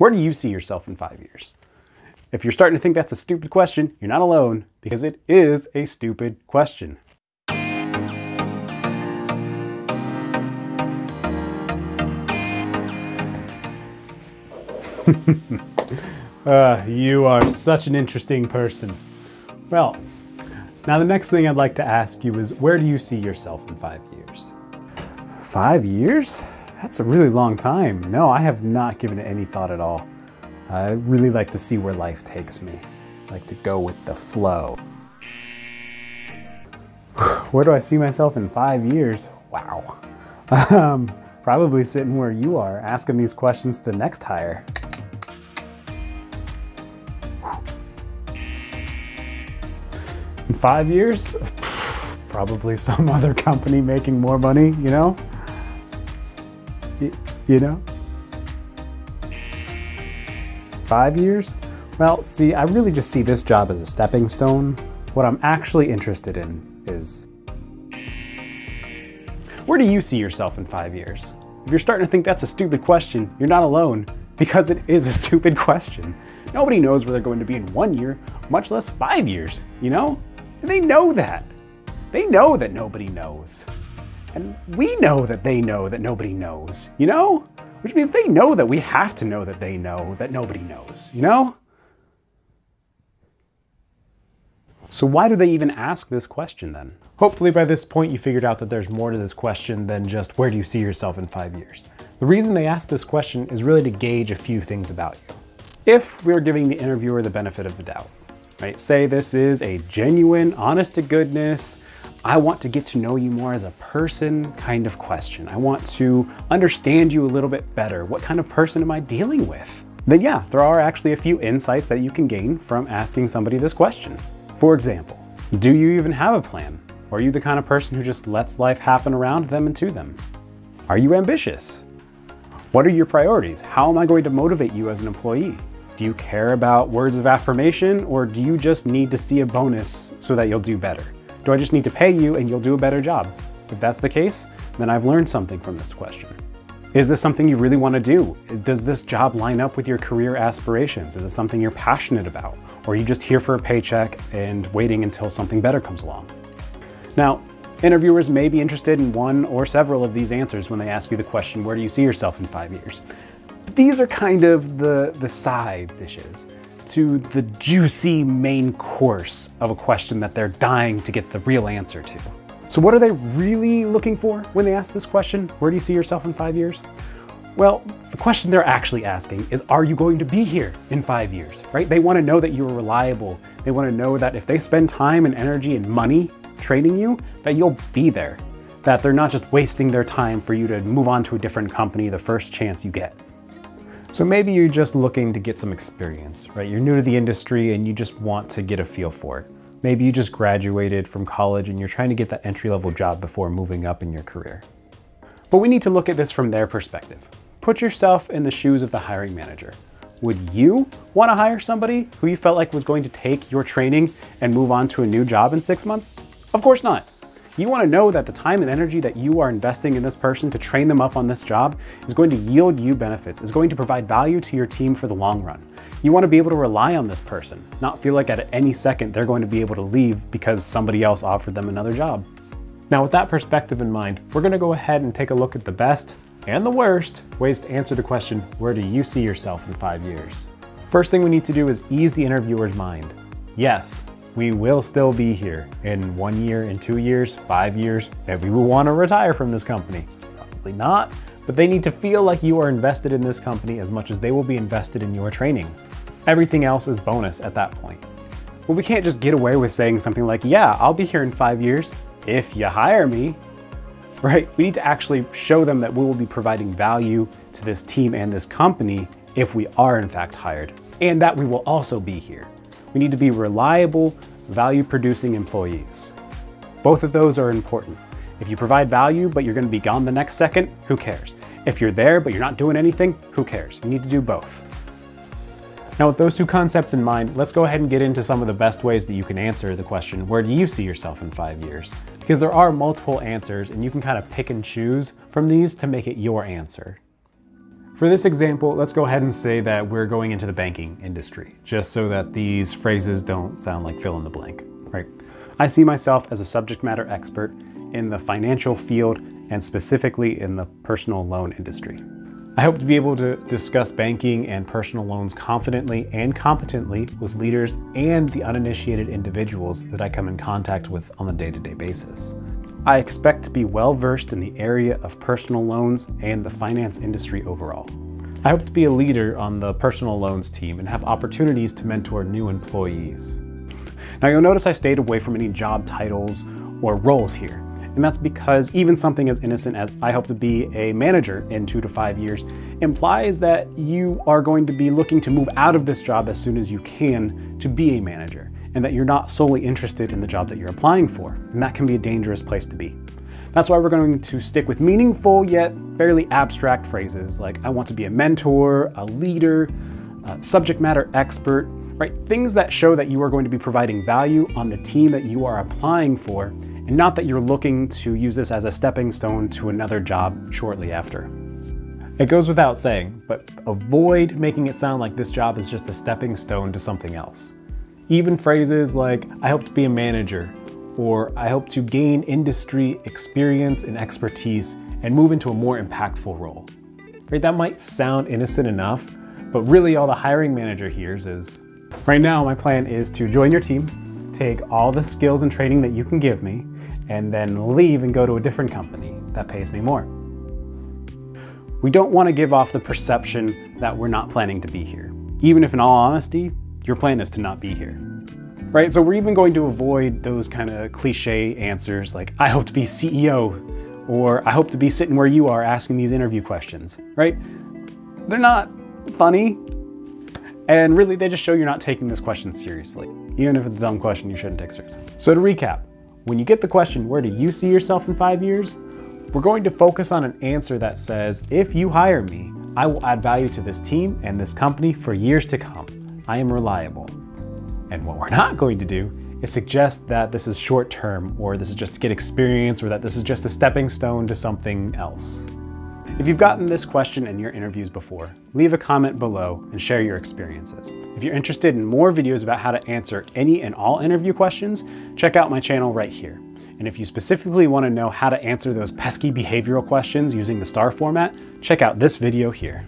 Where do you see yourself in five years? If you're starting to think that's a stupid question, you're not alone because it is a stupid question. uh, you are such an interesting person. Well, now the next thing I'd like to ask you is where do you see yourself in five years? Five years? That's a really long time. No, I have not given it any thought at all. I really like to see where life takes me. I like to go with the flow. Where do I see myself in five years? Wow. Um, probably sitting where you are, asking these questions to the next hire. In five years, probably some other company making more money, you know? You know? Five years? Well, see, I really just see this job as a stepping stone. What I'm actually interested in is where do you see yourself in five years? If you're starting to think that's a stupid question, you're not alone because it is a stupid question. Nobody knows where they're going to be in one year, much less five years, you know? And they know that. They know that nobody knows. And we know that they know that nobody knows, you know? Which means they know that we have to know that they know that nobody knows, you know? So why do they even ask this question then? Hopefully by this point you figured out that there's more to this question than just where do you see yourself in five years. The reason they ask this question is really to gauge a few things about you. If we are giving the interviewer the benefit of the doubt, right? Say this is a genuine, honest to goodness, I want to get to know you more as a person kind of question. I want to understand you a little bit better. What kind of person am I dealing with? Then yeah, there are actually a few insights that you can gain from asking somebody this question. For example, do you even have a plan? Or are you the kind of person who just lets life happen around them and to them? Are you ambitious? What are your priorities? How am I going to motivate you as an employee? Do you care about words of affirmation or do you just need to see a bonus so that you'll do better? Do I just need to pay you and you'll do a better job? If that's the case, then I've learned something from this question. Is this something you really want to do? Does this job line up with your career aspirations? Is it something you're passionate about? Or are you just here for a paycheck and waiting until something better comes along? Now, interviewers may be interested in one or several of these answers when they ask you the question, where do you see yourself in five years? But these are kind of the, the side dishes to the juicy main course of a question that they're dying to get the real answer to. So what are they really looking for when they ask this question? Where do you see yourself in five years? Well, the question they're actually asking is, are you going to be here in five years, right? They want to know that you're reliable. They want to know that if they spend time and energy and money training you, that you'll be there. That they're not just wasting their time for you to move on to a different company the first chance you get. So maybe you're just looking to get some experience, right? You're new to the industry and you just want to get a feel for it. Maybe you just graduated from college and you're trying to get that entry-level job before moving up in your career. But we need to look at this from their perspective. Put yourself in the shoes of the hiring manager. Would you want to hire somebody who you felt like was going to take your training and move on to a new job in six months? Of course not. You want to know that the time and energy that you are investing in this person to train them up on this job is going to yield you benefits, is going to provide value to your team for the long run. You want to be able to rely on this person, not feel like at any second they're going to be able to leave because somebody else offered them another job. Now with that perspective in mind, we're going to go ahead and take a look at the best and the worst ways to answer the question, where do you see yourself in five years? First thing we need to do is ease the interviewer's mind. Yes, we will still be here in one year, in two years, five years. Maybe we want to retire from this company. Probably not, but they need to feel like you are invested in this company as much as they will be invested in your training. Everything else is bonus at that point. But we can't just get away with saying something like, yeah, I'll be here in five years if you hire me, right? We need to actually show them that we will be providing value to this team and this company if we are in fact hired, and that we will also be here. We need to be reliable, value producing employees. Both of those are important. If you provide value, but you're gonna be gone the next second, who cares? If you're there, but you're not doing anything, who cares? You need to do both. Now with those two concepts in mind, let's go ahead and get into some of the best ways that you can answer the question, where do you see yourself in five years? Because there are multiple answers and you can kind of pick and choose from these to make it your answer. For this example, let's go ahead and say that we're going into the banking industry, just so that these phrases don't sound like fill in the blank, right? I see myself as a subject matter expert in the financial field and specifically in the personal loan industry. I hope to be able to discuss banking and personal loans confidently and competently with leaders and the uninitiated individuals that I come in contact with on a day to day basis. I expect to be well versed in the area of personal loans and the finance industry overall. I hope to be a leader on the personal loans team and have opportunities to mentor new employees. Now, you'll notice I stayed away from any job titles or roles here. And that's because even something as innocent as I hope to be a manager in two to five years implies that you are going to be looking to move out of this job as soon as you can to be a manager, and that you're not solely interested in the job that you're applying for. And that can be a dangerous place to be. That's why we're going to stick with meaningful yet fairly abstract phrases like I want to be a mentor, a leader, a subject matter expert, right? Things that show that you are going to be providing value on the team that you are applying for and not that you're looking to use this as a stepping stone to another job shortly after. It goes without saying, but avoid making it sound like this job is just a stepping stone to something else. Even phrases like, I hope to be a manager, or I hope to gain industry experience and expertise and move into a more impactful role. Right, that might sound innocent enough, but really all the hiring manager hears is, right now my plan is to join your team, take all the skills and training that you can give me, and then leave and go to a different company that pays me more. We don't want to give off the perception that we're not planning to be here, even if in all honesty, your plan is to not be here. Right? So we're even going to avoid those kind of cliche answers like, I hope to be CEO, or I hope to be sitting where you are asking these interview questions, right? They're not funny, and really they just show you're not taking this question seriously. Even if it's a dumb question, you shouldn't take seriously. So to recap, when you get the question, where do you see yourself in five years? We're going to focus on an answer that says, if you hire me, I will add value to this team and this company for years to come. I am reliable. And what we're not going to do is suggest that this is short term or this is just to get experience or that this is just a stepping stone to something else. If you've gotten this question in your interviews before, leave a comment below and share your experiences. If you're interested in more videos about how to answer any and all interview questions, check out my channel right here. And if you specifically want to know how to answer those pesky behavioral questions using the STAR format, check out this video here.